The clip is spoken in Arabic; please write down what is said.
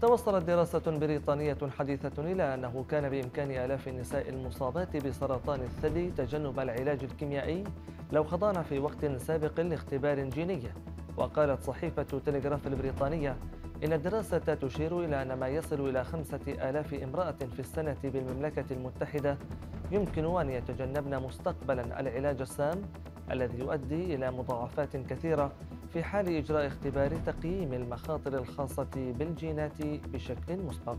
توصلت دراسة بريطانية حديثة إلى أنه كان بإمكان آلاف النساء المصابات بسرطان الثدي تجنب العلاج الكيميائي لو خضعن في وقت سابق لاختبار جيني. وقالت صحيفة تلغراف البريطانية إن الدراسة تشير إلى أن ما يصل إلى خمسة آلاف امرأة في السنة بالمملكة المتحدة يمكن أن يتجنبن مستقبلا العلاج السام الذي يؤدي إلى مضاعفات كثيرة في حال إجراء اختبار تقييم المخاطر الخاصة بالجينات بشكل مسبق.